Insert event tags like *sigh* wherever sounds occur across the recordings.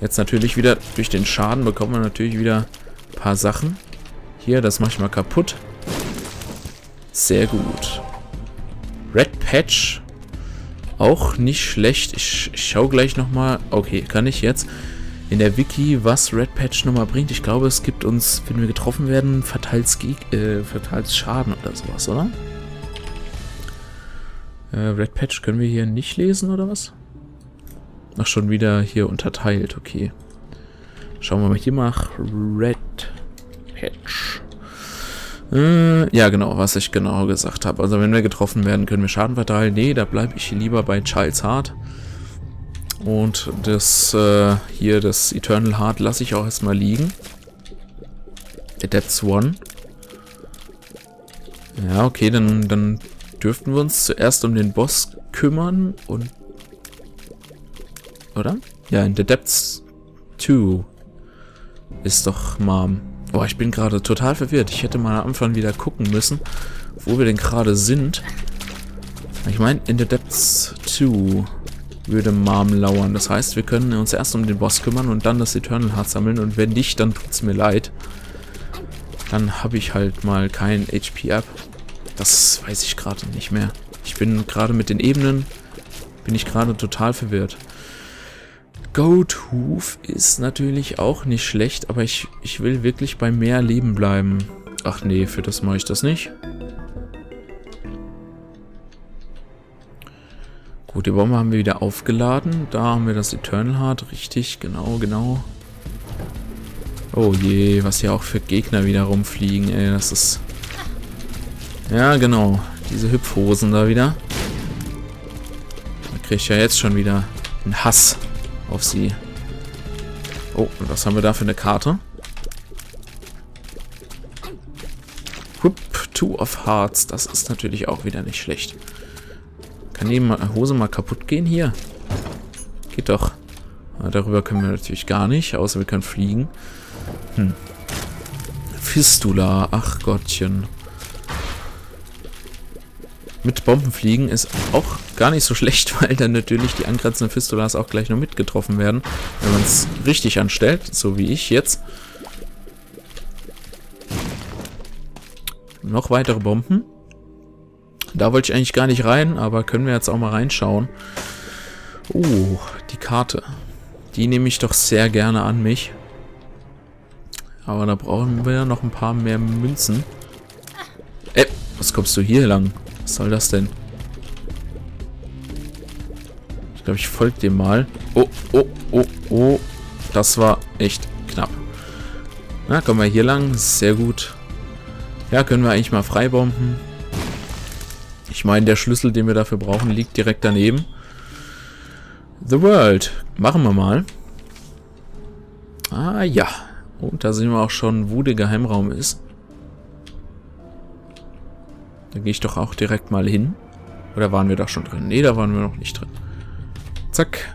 Jetzt natürlich wieder durch den Schaden bekommen wir natürlich wieder ein paar Sachen. Hier, das mache ich mal kaputt. Sehr gut. Red Patch. Auch nicht schlecht. Ich, ich schaue gleich nochmal. Okay, kann ich jetzt in der Wiki, was Red Patch nochmal bringt. Ich glaube, es gibt uns, wenn wir getroffen werden, Fatals, äh, Fatals Schaden oder sowas, oder? Äh, Red Patch können wir hier nicht lesen, oder was? Ach, schon wieder hier unterteilt, okay. Schauen wir mal hier nach Red Patch. Äh, ja, genau, was ich genau gesagt habe. Also wenn wir getroffen werden, können wir Schaden verteilen. Nee, da bleibe ich lieber bei Child's Heart. Und das äh, hier, das Eternal Heart, lasse ich auch erstmal liegen. Adepts One. Ja, okay, dann, dann dürften wir uns zuerst um den Boss kümmern und... Oder? Ja, in The Depths 2 ist doch Mom. Boah, ich bin gerade total verwirrt. Ich hätte mal am Anfang wieder gucken müssen, wo wir denn gerade sind. Ich meine, in The Depths 2 würde Mom lauern. Das heißt, wir können uns erst um den Boss kümmern und dann das Eternal Heart sammeln. Und wenn nicht, dann tut's mir leid. Dann habe ich halt mal kein HP ab. Das weiß ich gerade nicht mehr. Ich bin gerade mit den Ebenen, bin ich gerade total verwirrt. Goat Hoof ist natürlich auch nicht schlecht, aber ich, ich will wirklich bei mehr Leben bleiben. Ach nee, für das mache ich das nicht. Gut, die Bombe haben wir wieder aufgeladen. Da haben wir das Eternal Heart. Richtig, genau, genau. Oh je, was hier auch für Gegner wieder rumfliegen, ey. Das ist... Ja, genau. Diese Hüpfhosen da wieder. Da kriege ich ja jetzt schon wieder einen Hass auf sie. Oh, und was haben wir da für eine Karte? Whip, Two of Hearts. Das ist natürlich auch wieder nicht schlecht. Kann die Hose mal kaputt gehen hier? Geht doch. darüber können wir natürlich gar nicht, außer wir können fliegen. Hm. Fistula, ach Gottchen. Mit Bomben fliegen ist auch gar nicht so schlecht, *laughs* weil dann natürlich die angrenzenden Fistulas auch gleich noch mitgetroffen werden. Wenn man es richtig anstellt, so wie ich jetzt. Noch weitere Bomben. Da wollte ich eigentlich gar nicht rein, aber können wir jetzt auch mal reinschauen. Uh, die Karte. Die nehme ich doch sehr gerne an mich. Aber da brauchen wir noch ein paar mehr Münzen. Äh, was kommst du hier lang? Was soll das denn? Ich glaube, ich folge dem mal. Oh, oh, oh, oh. Das war echt knapp. Na, kommen wir hier lang. Sehr gut. Ja, können wir eigentlich mal freibomben. Ich meine, der Schlüssel, den wir dafür brauchen, liegt direkt daneben. The World. Machen wir mal. Ah, ja. Und da sehen wir auch schon, wo der Geheimraum ist. Da gehe ich doch auch direkt mal hin. Oder waren wir da schon drin? Ne, da waren wir noch nicht drin. Zack.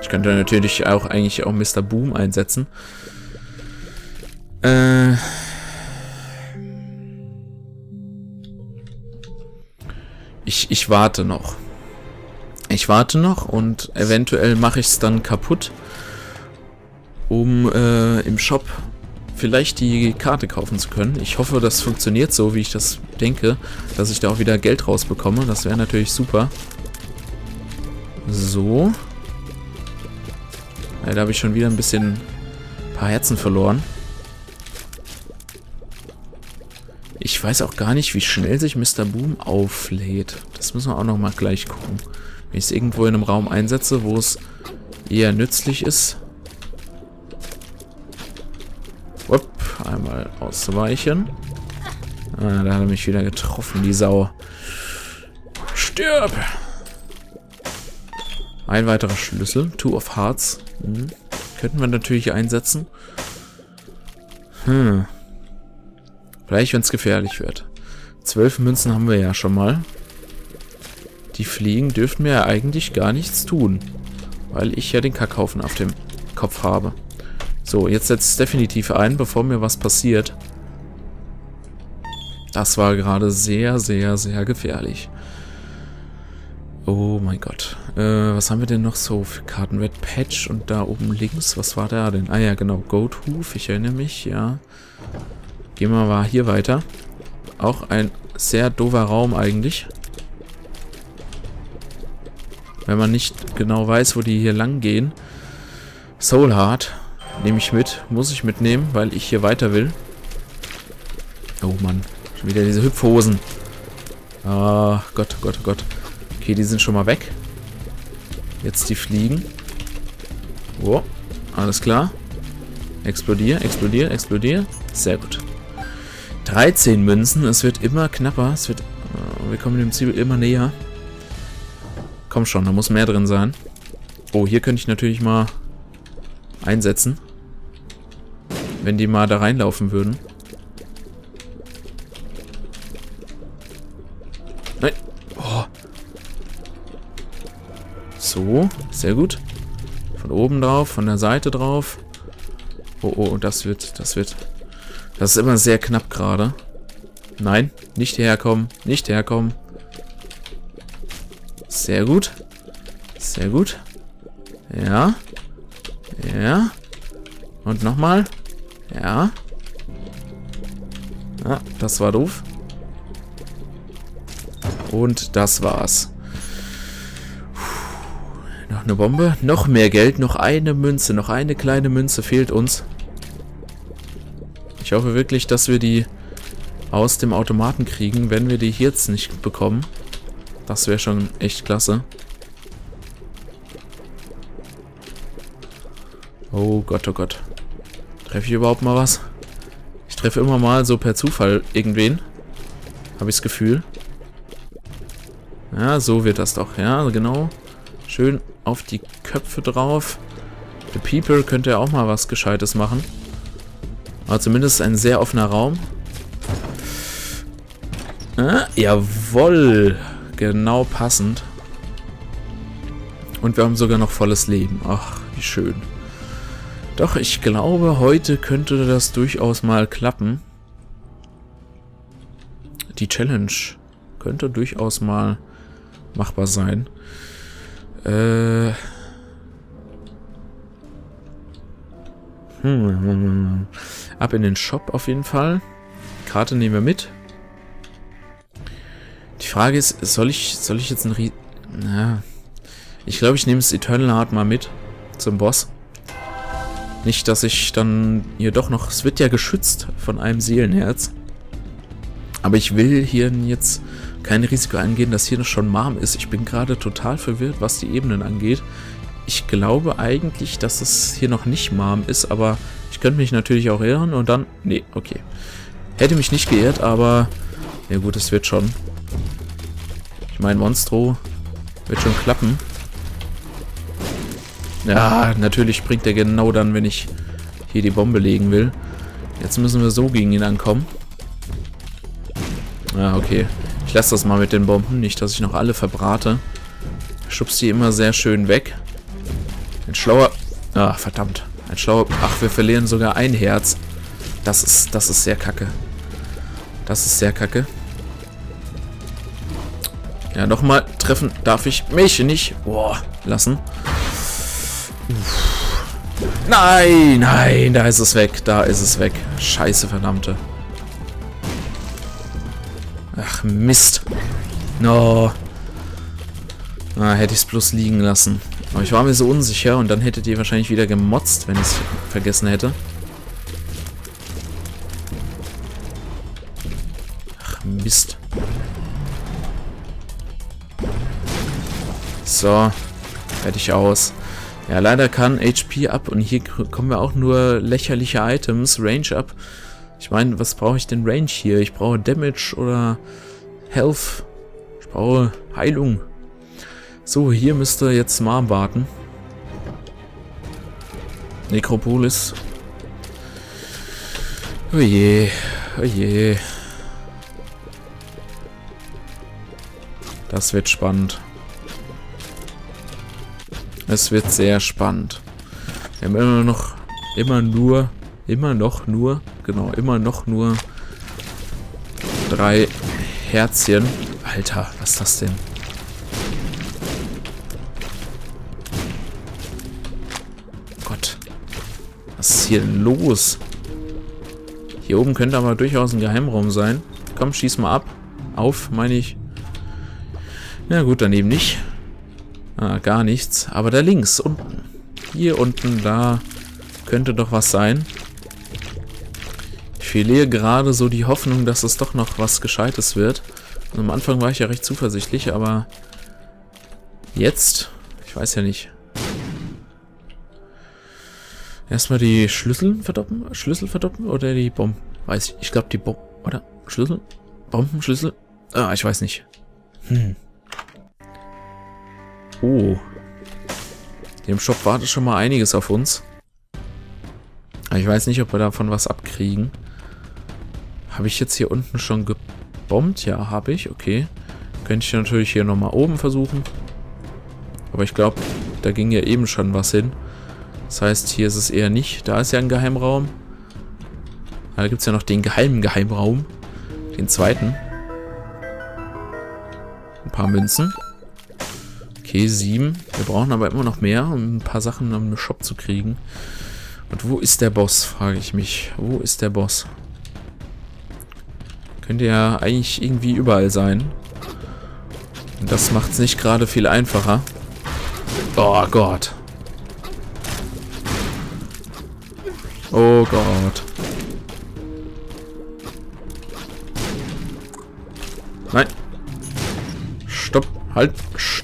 Ich könnte natürlich auch eigentlich auch Mr. Boom einsetzen. Äh... Ich, ich warte noch. Ich warte noch und eventuell mache ich es dann kaputt, um äh, im Shop vielleicht die Karte kaufen zu können. Ich hoffe, das funktioniert so, wie ich das denke, dass ich da auch wieder Geld rausbekomme. Das wäre natürlich super. So. Ja, da habe ich schon wieder ein bisschen ein paar Herzen verloren. Ich weiß auch gar nicht, wie schnell sich Mr. Boom auflädt. Das müssen wir auch nochmal gleich gucken. Wenn ich es irgendwo in einem Raum einsetze, wo es eher nützlich ist. Einmal ausweichen. Ah, da hat er mich wieder getroffen, die Sau. Stirb! Ein weiterer Schlüssel. Two of Hearts. Hm. Könnten wir natürlich einsetzen. Hm. Vielleicht, wenn es gefährlich wird. Zwölf Münzen haben wir ja schon mal. Die Fliegen dürften mir ja eigentlich gar nichts tun. Weil ich ja den Kackhaufen auf dem Kopf habe. So, jetzt setzt es definitiv ein, bevor mir was passiert. Das war gerade sehr, sehr, sehr gefährlich. Oh mein Gott. Äh, was haben wir denn noch so für Karten? Red Patch und da oben links, was war da denn? Ah ja, genau, Goat Hoof, ich erinnere mich, ja. Gehen wir mal hier weiter. Auch ein sehr doofer Raum eigentlich. Wenn man nicht genau weiß, wo die hier lang gehen. Soul Heart nehme ich mit. Muss ich mitnehmen, weil ich hier weiter will. Oh Mann. Schon wieder diese Hüpfhosen. Ah, Gott, Gott, Gott. Okay, die sind schon mal weg. Jetzt die Fliegen. Oh, alles klar. Explodier, explodier, explodier. Sehr gut. 13 Münzen. Es wird immer knapper. Es wird, äh, wir kommen dem Ziel immer näher. Komm schon, da muss mehr drin sein. Oh, hier könnte ich natürlich mal einsetzen. Wenn die mal da reinlaufen würden. Nein. Oh. So, sehr gut. Von oben drauf, von der Seite drauf. Oh, oh, das wird, das wird... Das ist immer sehr knapp gerade. Nein, nicht herkommen, nicht herkommen. Sehr gut. Sehr gut. Ja. Ja. Und nochmal. Ja. Ja, das war doof. Und das war's. Puh, noch eine Bombe. Noch mehr Geld. Noch eine Münze. Noch eine kleine Münze fehlt uns. Ich hoffe wirklich, dass wir die aus dem Automaten kriegen, wenn wir die jetzt nicht bekommen. Das wäre schon echt klasse. Oh Gott, oh Gott. Treffe ich überhaupt mal was? Ich treffe immer mal so per Zufall irgendwen. Habe ich das Gefühl. Ja, so wird das doch. Ja, genau. Schön auf die Köpfe drauf. The People könnte ja auch mal was Gescheites machen. Aber zumindest ein sehr offener Raum. Ah, jawoll. Genau passend. Und wir haben sogar noch volles Leben. Ach, wie schön. Doch, ich glaube, heute könnte das durchaus mal klappen. Die Challenge könnte durchaus mal machbar sein. Äh... Hm, ab in den Shop auf jeden Fall. Karte nehmen wir mit. Die Frage ist, soll ich, soll ich jetzt ein Rie... Na, ich glaube, ich nehme das Eternal Heart mal mit zum Boss. Nicht, dass ich dann hier doch noch... Es wird ja geschützt von einem Seelenherz. Aber ich will hier jetzt kein Risiko eingehen, dass hier noch schon Marm ist. Ich bin gerade total verwirrt, was die Ebenen angeht. Ich glaube eigentlich, dass es hier noch nicht Marm ist, aber ich könnte mich natürlich auch irren und dann... Nee, okay. Hätte mich nicht geirrt, aber... Ja gut, es wird schon. Ich meine, Monstro wird schon klappen. Ja, natürlich springt er genau dann, wenn ich hier die Bombe legen will. Jetzt müssen wir so gegen ihn ankommen. Ja, okay. Ich lasse das mal mit den Bomben. Nicht, dass ich noch alle verbrate. Schubst die immer sehr schön weg. Ein schlauer... Ah, verdammt. Ein schlauer... Ach, wir verlieren sogar ein Herz. Das ist, das ist sehr kacke. Das ist sehr kacke. Ja, nochmal treffen darf ich mich nicht. Boah, lassen. Nein, nein, da ist es weg. Da ist es weg. Scheiße, verdammte. Ach, Mist. No. Ah, hätte ich es bloß liegen lassen. Aber ich war mir so unsicher und dann hättet ihr wahrscheinlich wieder gemotzt, wenn ich es vergessen hätte. Ach, Mist. So. Fertig aus. Ja, leider kann HP ab und hier kommen wir auch nur lächerliche Items. Range ab. Ich meine, was brauche ich denn Range hier? Ich brauche Damage oder Health. Ich brauche Heilung. So, hier müsste jetzt Marm warten. Nekropolis. Oh je, oh. Das wird spannend. Es wird sehr spannend. Wir haben immer noch, immer nur, immer noch nur, genau, immer noch nur drei Herzchen. Alter, was ist das denn? Gott. Was ist hier los? Hier oben könnte aber durchaus ein Geheimraum sein. Komm, schieß mal ab. Auf, meine ich. Na gut, daneben nicht. Ah, gar nichts. Aber da links, unten. Hier unten, da könnte doch was sein. Ich verliere gerade so die Hoffnung, dass es doch noch was Gescheites wird. Und am Anfang war ich ja recht zuversichtlich, aber jetzt, ich weiß ja nicht. Erstmal die Schlüssel verdoppeln, Schlüssel verdoppeln oder die Bomben? Weiß ich, ich glaube die Bomben, oder? Schlüssel? Bomben, Schlüssel? Ah, ich weiß nicht. Hm. Oh. Im Shop wartet schon mal einiges auf uns. Aber ich weiß nicht, ob wir davon was abkriegen. Habe ich jetzt hier unten schon gebombt? Ja, habe ich. Okay. Könnte ich natürlich hier nochmal oben versuchen. Aber ich glaube, da ging ja eben schon was hin. Das heißt, hier ist es eher nicht. Da ist ja ein Geheimraum. Da gibt es ja noch den geheimen Geheimraum. Den zweiten. Ein paar Münzen. Okay, sieben. Wir brauchen aber immer noch mehr, um ein paar Sachen im Shop zu kriegen. Und wo ist der Boss, frage ich mich. Wo ist der Boss? Könnte ja eigentlich irgendwie überall sein. Und das macht es nicht gerade viel einfacher. Oh Gott. Oh Gott. Nein. Stopp. Halt. Stopp.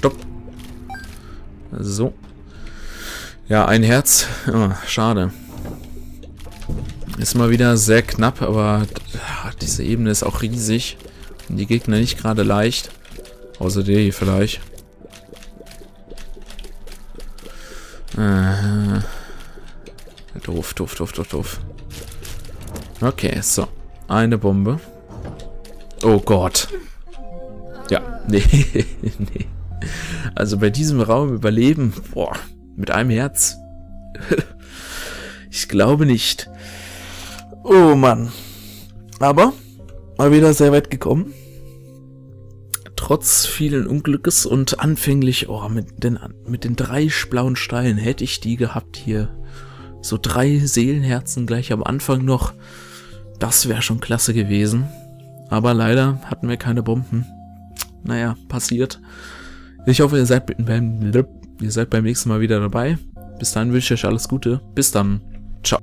So. Ja, ein Herz. Oh, schade. Ist mal wieder sehr knapp, aber diese Ebene ist auch riesig. Und die Gegner nicht gerade leicht. Außer der hier vielleicht. Äh, doof, doof, doof, doof, doof. Okay, so. Eine Bombe. Oh Gott. Ja, *laughs* nee, nee. Also bei diesem Raum überleben, boah, mit einem Herz. ich glaube nicht. Oh Mann. Aber mal wieder sehr weit gekommen. Trotz vielen Unglückes und anfänglich, oh, mit den, mit den drei blauen Steinen hätte ich die gehabt hier. So drei Seelenherzen gleich am Anfang noch. Das wäre schon klasse gewesen. Aber leider hatten wir keine Bomben. Naja, passiert. Ich hoffe, ihr seid beim, ihr seid beim nächsten Mal wieder dabei. Bis dann wünsche ich euch alles Gute. Bis dann. Ciao.